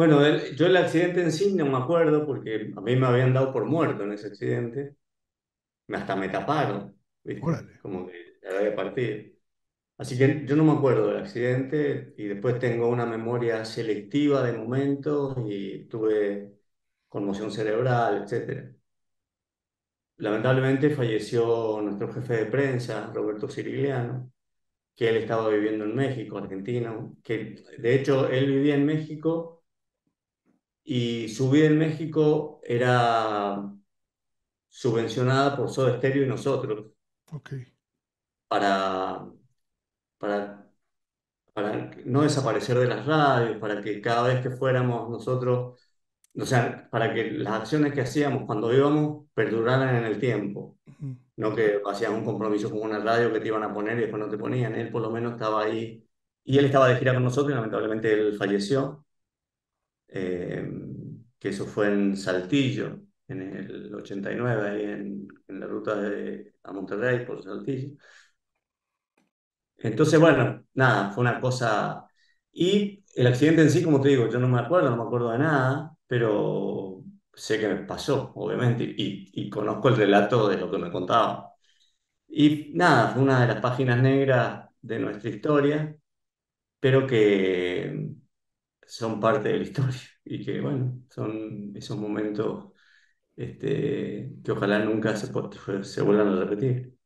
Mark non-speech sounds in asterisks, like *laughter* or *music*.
Bueno, el- yo el accidente en sí no me acuerdo porque a mí me habían dado por muerto en ese accidente. Me- Hasta me taparon, ¿viste? Órale. Como que ya había partido. Así que yo no me acuerdo del accidente y después tengo una memoria selectiva de momentos y tuve conmoción cerebral, etcétera. Lamentablemente falleció nuestro jefe de prensa, Roberto Cirigliano, que él estaba viviendo en México, argentino, que de hecho él vivía en México y su vida en México era subvencionada por Soda Stereo y nosotros para, para, para no desaparecer de las radios, para que cada vez que fuéramos nosotros, o sea, para que las acciones que hacíamos cuando íbamos perduraran en el tiempo. No que hacías un compromiso con una radio que te iban a poner y después no te ponían. Él por lo menos estaba ahí. Y él estaba de gira con nosotros y lamentablemente él falleció. Eh, que eso fue en Saltillo, en el 89, ahí en, en la ruta de, a Monterrey por Saltillo. Entonces, bueno, nada, fue una cosa... Y el accidente en sí, como te digo, yo no me acuerdo, no me acuerdo de nada, pero sé que me pasó, obviamente, y, y conozco el relato de lo que me contaba. Y nada, fue una de las páginas negras de nuestra historia, pero que son parte de la historia *laughs* y que, bueno, son esos momentos este, que ojalá nunca se, se vuelvan a repetir.